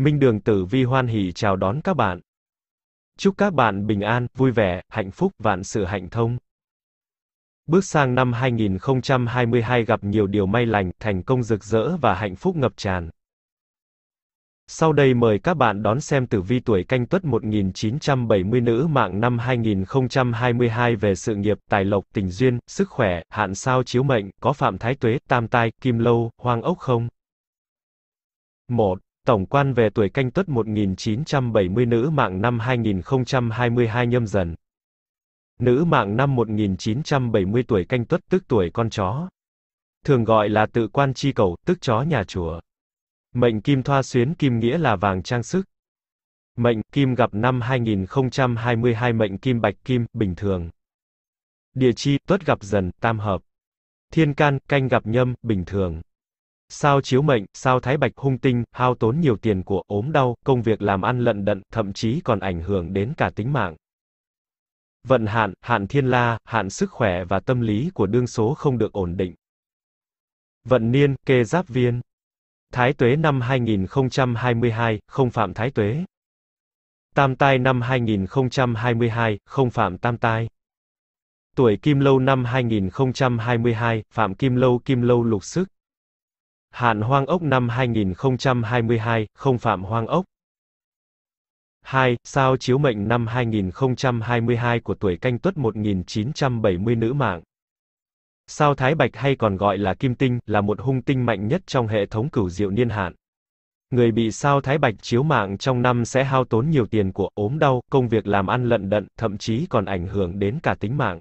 Minh Đường Tử Vi hoan hỉ chào đón các bạn. Chúc các bạn bình an, vui vẻ, hạnh phúc, vạn sự hạnh thông. Bước sang năm 2022 gặp nhiều điều may lành, thành công rực rỡ và hạnh phúc ngập tràn. Sau đây mời các bạn đón xem tử vi tuổi canh tuất 1970 nữ mạng năm 2022 về sự nghiệp, tài lộc, tình duyên, sức khỏe, hạn sao chiếu mệnh, có phạm thái tuế, tam tai, kim lâu, hoang ốc không? 1. Tổng quan về tuổi canh tuất 1970 nữ mạng năm 2022 nhâm dần. Nữ mạng năm 1970 tuổi canh tuất tức tuổi con chó. Thường gọi là tự quan chi cầu, tức chó nhà chùa. Mệnh kim thoa xuyến kim nghĩa là vàng trang sức. Mệnh kim gặp năm 2022 mệnh kim bạch kim, bình thường. Địa chi, tuất gặp dần, tam hợp. Thiên can, canh gặp nhâm, bình thường. Sao chiếu mệnh, sao thái bạch hung tinh, hao tốn nhiều tiền của, ốm đau, công việc làm ăn lận đận, thậm chí còn ảnh hưởng đến cả tính mạng. Vận hạn, hạn thiên la, hạn sức khỏe và tâm lý của đương số không được ổn định. Vận niên, kê giáp viên. Thái tuế năm 2022, không phạm thái tuế. Tam tai năm 2022, không phạm tam tai. Tuổi kim lâu năm 2022, phạm kim lâu kim lâu lục sức. Hạn hoang ốc năm 2022, không phạm hoang ốc. 2. Sao chiếu mệnh năm 2022 của tuổi canh tuất 1970 nữ mạng. Sao Thái Bạch hay còn gọi là Kim Tinh, là một hung tinh mạnh nhất trong hệ thống cửu diệu niên hạn. Người bị sao Thái Bạch chiếu mạng trong năm sẽ hao tốn nhiều tiền của, ốm đau, công việc làm ăn lận đận, thậm chí còn ảnh hưởng đến cả tính mạng.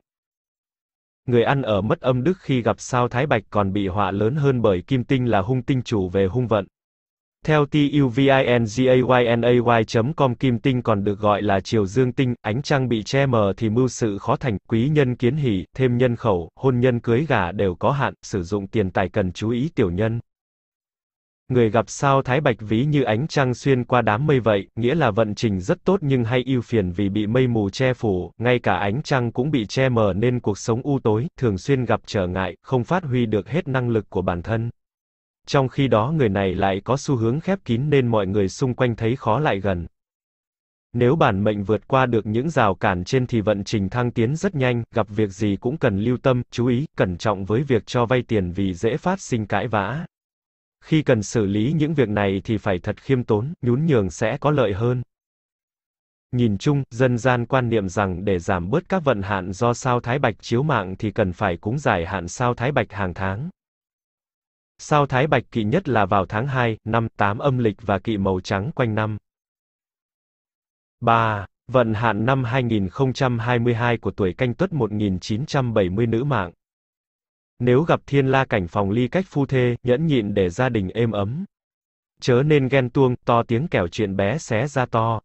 Người ăn ở mất âm đức khi gặp sao Thái Bạch còn bị họa lớn hơn bởi Kim Tinh là hung tinh chủ về hung vận. Theo TUVINGAYNAY.com Kim Tinh còn được gọi là Triều Dương Tinh, ánh trăng bị che mờ thì mưu sự khó thành, quý nhân kiến hỷ, thêm nhân khẩu, hôn nhân cưới gả đều có hạn, sử dụng tiền tài cần chú ý tiểu nhân. Người gặp sao Thái Bạch ví như ánh trăng xuyên qua đám mây vậy, nghĩa là vận trình rất tốt nhưng hay ưu phiền vì bị mây mù che phủ, ngay cả ánh trăng cũng bị che mờ nên cuộc sống u tối, thường xuyên gặp trở ngại, không phát huy được hết năng lực của bản thân. Trong khi đó người này lại có xu hướng khép kín nên mọi người xung quanh thấy khó lại gần. Nếu bản mệnh vượt qua được những rào cản trên thì vận trình thăng tiến rất nhanh, gặp việc gì cũng cần lưu tâm, chú ý, cẩn trọng với việc cho vay tiền vì dễ phát sinh cãi vã. Khi cần xử lý những việc này thì phải thật khiêm tốn, nhún nhường sẽ có lợi hơn. Nhìn chung, dân gian quan niệm rằng để giảm bớt các vận hạn do sao thái bạch chiếu mạng thì cần phải cúng giải hạn sao thái bạch hàng tháng. Sao thái bạch kỵ nhất là vào tháng 2, năm 8 âm lịch và kỵ màu trắng quanh năm. 3. Vận hạn năm 2022 của tuổi canh tuất 1970 nữ mạng. Nếu gặp thiên la cảnh phòng ly cách phu thê, nhẫn nhịn để gia đình êm ấm. Chớ nên ghen tuông, to tiếng kẻo chuyện bé xé ra to.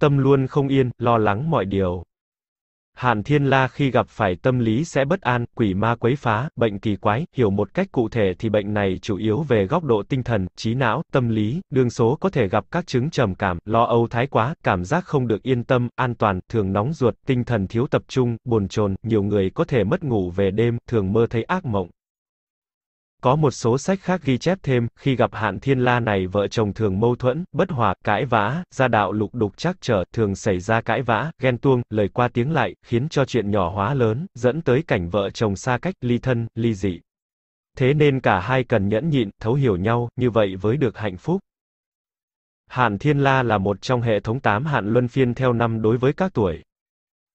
Tâm luôn không yên, lo lắng mọi điều. Hàn Thiên La khi gặp phải tâm lý sẽ bất an, quỷ ma quấy phá, bệnh kỳ quái, hiểu một cách cụ thể thì bệnh này chủ yếu về góc độ tinh thần, trí não, tâm lý, đương số có thể gặp các chứng trầm cảm, lo âu thái quá, cảm giác không được yên tâm, an toàn, thường nóng ruột, tinh thần thiếu tập trung, bồn chồn, nhiều người có thể mất ngủ về đêm, thường mơ thấy ác mộng. Có một số sách khác ghi chép thêm, khi gặp hạn thiên la này vợ chồng thường mâu thuẫn, bất hòa, cãi vã, gia đạo lục đục chắc trở, thường xảy ra cãi vã, ghen tuông, lời qua tiếng lại, khiến cho chuyện nhỏ hóa lớn, dẫn tới cảnh vợ chồng xa cách, ly thân, ly dị. Thế nên cả hai cần nhẫn nhịn, thấu hiểu nhau, như vậy với được hạnh phúc. Hạn Thiên La là một trong hệ thống 8 hạn luân phiên theo năm đối với các tuổi.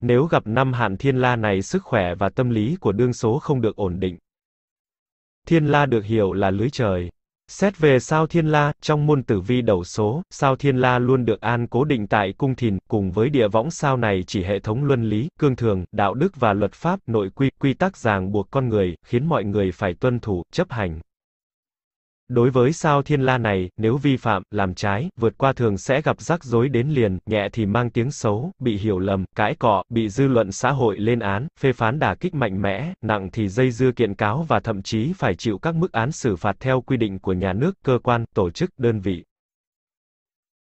Nếu gặp năm hạn Thiên La này sức khỏe và tâm lý của đương số không được ổn định, Thiên la được hiểu là lưới trời. Xét về sao thiên la, trong môn tử vi đầu số, sao thiên la luôn được an cố định tại cung thìn, cùng với địa võng sao này chỉ hệ thống luân lý, cương thường, đạo đức và luật pháp, nội quy, quy tắc ràng buộc con người, khiến mọi người phải tuân thủ, chấp hành. Đối với sao thiên la này, nếu vi phạm, làm trái, vượt qua thường sẽ gặp rắc rối đến liền, nhẹ thì mang tiếng xấu, bị hiểu lầm, cãi cọ, bị dư luận xã hội lên án, phê phán đả kích mạnh mẽ, nặng thì dây dưa kiện cáo và thậm chí phải chịu các mức án xử phạt theo quy định của nhà nước, cơ quan, tổ chức, đơn vị.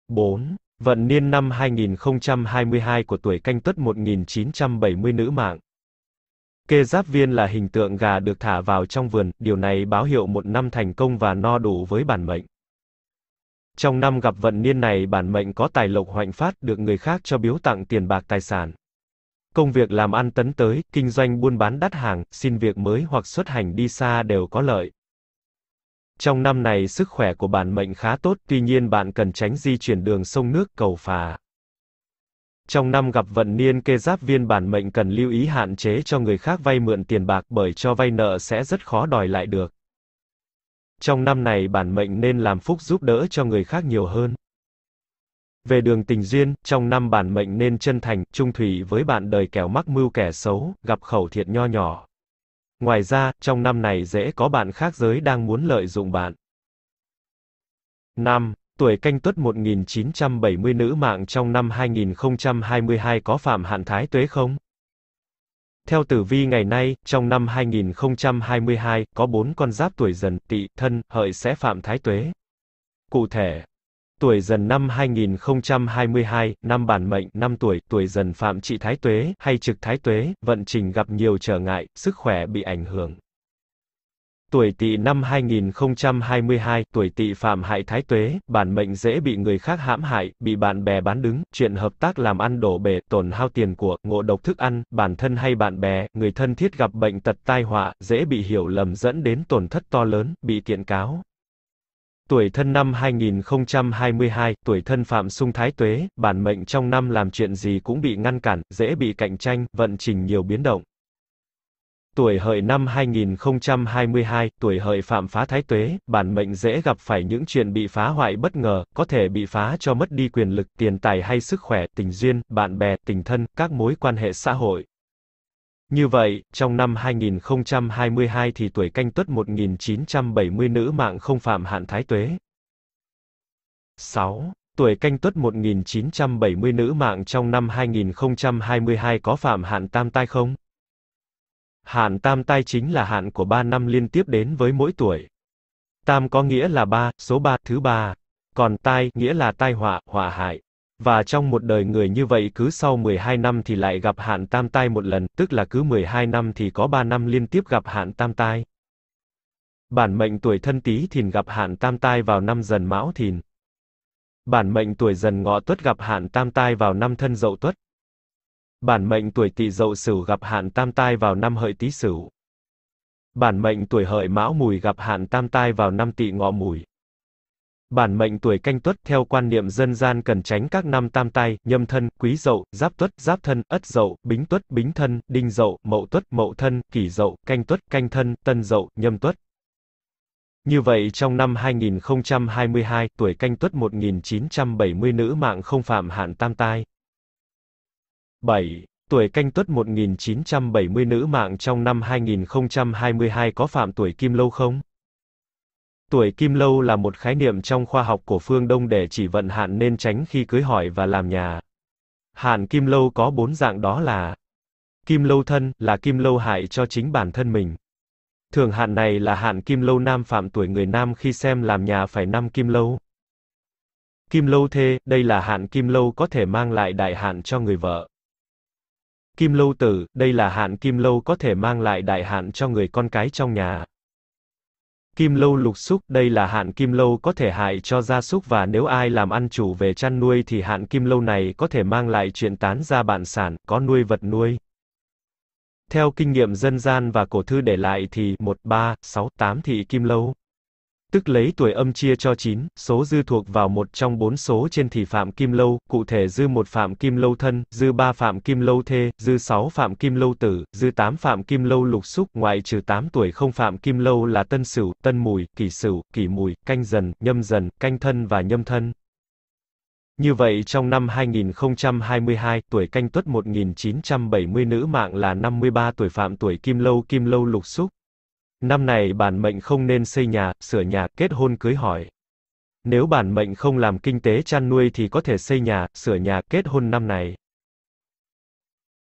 4. Vận niên năm 2022 của tuổi canh tuất 1970 nữ mạng. Kê giáp viên là hình tượng gà được thả vào trong vườn, điều này báo hiệu một năm thành công và no đủ với bản mệnh. Trong năm gặp vận niên này bản mệnh có tài lộc hoạnh phát, được người khác cho biếu tặng tiền bạc tài sản. Công việc làm ăn tấn tới, kinh doanh buôn bán đắt hàng, xin việc mới hoặc xuất hành đi xa đều có lợi. Trong năm này sức khỏe của bản mệnh khá tốt, tuy nhiên bạn cần tránh di chuyển đường sông nước cầu phà. Trong năm gặp vận niên kê giáp viên bản mệnh cần lưu ý hạn chế cho người khác vay mượn tiền bạc bởi cho vay nợ sẽ rất khó đòi lại được. Trong năm này bản mệnh nên làm phúc giúp đỡ cho người khác nhiều hơn. Về đường tình duyên, trong năm bản mệnh nên chân thành, trung thủy với bạn đời kẻo mắc mưu kẻ xấu, gặp khẩu thiệt nho nhỏ. Ngoài ra, trong năm này dễ có bạn khác giới đang muốn lợi dụng bạn. 5. Tuổi canh tuất 1970 nữ mạng trong năm 2022 có phạm hạn thái tuế không? Theo tử vi ngày nay, trong năm 2022, có 4 con giáp tuổi dần, tỵ, thân, hợi sẽ phạm thái tuế. Cụ thể, tuổi dần năm 2022, năm bản mệnh, năm tuổi, tuổi dần phạm trị thái tuế, hay trực thái tuế, vận trình gặp nhiều trở ngại, sức khỏe bị ảnh hưởng. Tuổi Tỵ năm 2022, tuổi Tỵ phạm hại thái tuế, bản mệnh dễ bị người khác hãm hại, bị bạn bè bán đứng, chuyện hợp tác làm ăn đổ bể, tổn hao tiền của, ngộ độc thức ăn, bản thân hay bạn bè, người thân thiết gặp bệnh tật tai họa, dễ bị hiểu lầm dẫn đến tổn thất to lớn, bị kiện cáo. Tuổi thân năm 2022, tuổi thân phạm sung thái tuế, bản mệnh trong năm làm chuyện gì cũng bị ngăn cản, dễ bị cạnh tranh, vận trình nhiều biến động. Tuổi hợi năm 2022, tuổi hợi phạm phá thái tuế, bản mệnh dễ gặp phải những chuyện bị phá hoại bất ngờ, có thể bị phá cho mất đi quyền lực, tiền tài hay sức khỏe, tình duyên, bạn bè, tình thân, các mối quan hệ xã hội. Như vậy, trong năm 2022 thì tuổi canh tuất 1970 nữ mạng không phạm hạn thái tuế. 6. Tuổi canh tuất 1970 nữ mạng trong năm 2022 có phạm hạn tam tai không? Hạn tam tai chính là hạn của 3 năm liên tiếp đến với mỗi tuổi. Tam có nghĩa là 3, số 3, thứ 3. Còn tai, nghĩa là tai họa, họa hại. Và trong một đời người như vậy cứ sau 12 năm thì lại gặp hạn tam tai một lần, tức là cứ 12 năm thì có 3 năm liên tiếp gặp hạn tam tai. Bản mệnh tuổi thân tý thìn gặp hạn tam tai vào năm dần mão thìn. Bản mệnh tuổi dần ngọ tuất gặp hạn tam tai vào năm thân dậu tuất. Bản mệnh tuổi tỵ dậu sửu gặp hạn tam tai vào năm hợi tý sửu. Bản mệnh tuổi hợi mão mùi gặp hạn tam tai vào năm tỵ ngọ mùi. Bản mệnh tuổi canh tuất theo quan niệm dân gian cần tránh các năm tam tai, nhâm thân, quý dậu, giáp tuất, giáp thân, ất dậu, bính tuất, bính thân, đinh dậu, mậu tuất, mậu thân, kỷ dậu, canh tuất, canh thân, tân dậu, nhâm tuất. Như vậy trong năm 2022, tuổi canh tuất 1970 nữ mạng không phạm hạn tam tai. 7. Tuổi canh tuất 1970 nữ mạng trong năm 2022 có phạm tuổi kim lâu không? Tuổi kim lâu là một khái niệm trong khoa học của phương Đông để chỉ vận hạn nên tránh khi cưới hỏi và làm nhà. Hạn kim lâu có bốn dạng đó là Kim lâu thân, là kim lâu hại cho chính bản thân mình. Thường hạn này là hạn kim lâu nam phạm tuổi người nam khi xem làm nhà phải năm kim lâu. Kim lâu thê, đây là hạn kim lâu có thể mang lại đại hạn cho người vợ. Kim lâu tử, đây là hạn kim lâu có thể mang lại đại hạn cho người con cái trong nhà. Kim lâu lục xúc, đây là hạn kim lâu có thể hại cho gia súc và nếu ai làm ăn chủ về chăn nuôi thì hạn kim lâu này có thể mang lại chuyện tán ra bạn sản, có nuôi vật nuôi. Theo kinh nghiệm dân gian và cổ thư để lại thì 1, 3, 6, 8 thị kim lâu tức lấy tuổi âm chia cho 9, số dư thuộc vào một trong bốn số trên thì phạm kim lâu, cụ thể dư một phạm kim lâu thân, dư ba phạm kim lâu thê, dư 6 phạm kim lâu tử, dư 8 phạm kim lâu lục xúc, ngoại trừ 8 tuổi không phạm kim lâu là tân sửu, tân mùi, kỷ sửu, kỷ mùi, canh dần, nhâm dần, canh thân và nhâm thân. Như vậy trong năm 2022, tuổi canh tuất 1970 nữ mạng là 53 tuổi phạm tuổi kim lâu kim lâu lục xúc. Năm này bản mệnh không nên xây nhà, sửa nhà, kết hôn cưới hỏi. Nếu bản mệnh không làm kinh tế chăn nuôi thì có thể xây nhà, sửa nhà, kết hôn năm này.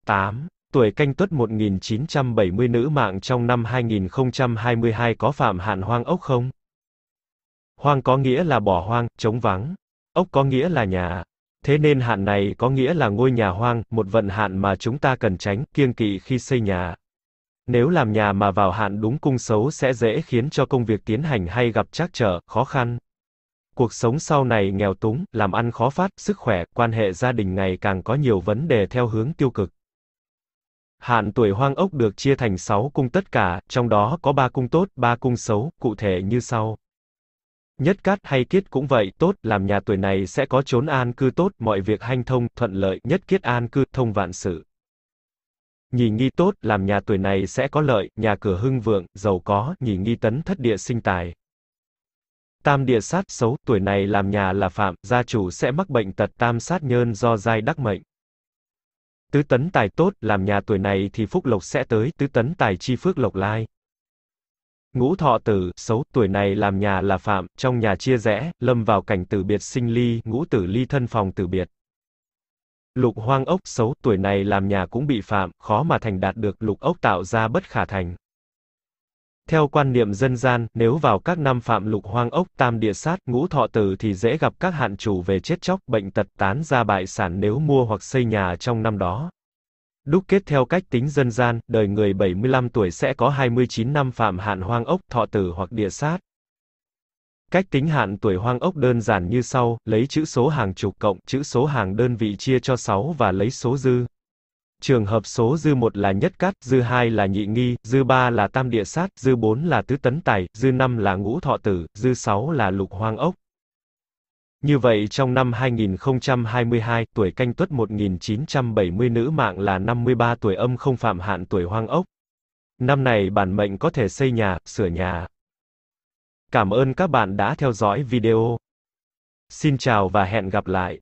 8. Tuổi canh tuất 1970 nữ mạng trong năm 2022 có phạm hạn hoang ốc không? Hoang có nghĩa là bỏ hoang, trống vắng. Ốc có nghĩa là nhà. Thế nên hạn này có nghĩa là ngôi nhà hoang, một vận hạn mà chúng ta cần tránh, kiêng kỵ khi xây nhà. Nếu làm nhà mà vào hạn đúng cung xấu sẽ dễ khiến cho công việc tiến hành hay gặp trắc trở, khó khăn. Cuộc sống sau này nghèo túng, làm ăn khó phát, sức khỏe, quan hệ gia đình ngày càng có nhiều vấn đề theo hướng tiêu cực. Hạn tuổi hoang ốc được chia thành 6 cung tất cả, trong đó có 3 cung tốt, 3 cung xấu, cụ thể như sau. Nhất cát hay kiết cũng vậy, tốt, làm nhà tuổi này sẽ có chốn an cư tốt, mọi việc hanh thông, thuận lợi, nhất kiết an cư, thông vạn sự. Nhì nghi tốt, làm nhà tuổi này sẽ có lợi, nhà cửa hưng vượng, giàu có, nhì nghi tấn thất địa sinh tài. Tam địa sát xấu, tuổi này làm nhà là phạm, gia chủ sẽ mắc bệnh tật tam sát nhơn do giai đắc mệnh. Tứ tấn tài tốt, làm nhà tuổi này thì phúc lộc sẽ tới, tứ tấn tài chi phước lộc lai. Ngũ thọ tử, xấu, tuổi này làm nhà là phạm, trong nhà chia rẽ, lâm vào cảnh tử biệt sinh ly, ngũ tử ly thân phòng tử biệt. Lục hoang ốc xấu, tuổi này làm nhà cũng bị phạm, khó mà thành đạt được, lục ốc tạo ra bất khả thành. Theo quan niệm dân gian, nếu vào các năm phạm lục hoang ốc, tam địa sát, ngũ thọ tử thì dễ gặp các hạn chủ về chết chóc, bệnh tật tán ra bại sản nếu mua hoặc xây nhà trong năm đó. Đúc kết theo cách tính dân gian, đời người 75 tuổi sẽ có 29 năm phạm hạn hoang ốc, thọ tử hoặc địa sát. Cách tính hạn tuổi hoang ốc đơn giản như sau, lấy chữ số hàng chục cộng chữ số hàng đơn vị chia cho 6 và lấy số dư. Trường hợp số dư 1 là nhất cát, dư 2 là nhị nghi, dư 3 là tam địa sát, dư 4 là tứ tấn tài, dư 5 là ngũ thọ tử, dư 6 là lục hoang ốc. Như vậy trong năm 2022, tuổi canh tuất 1970 nữ mạng là 53 tuổi âm không phạm hạn tuổi hoang ốc. Năm này bản mệnh có thể xây nhà, sửa nhà. Cảm ơn các bạn đã theo dõi video. Xin chào và hẹn gặp lại.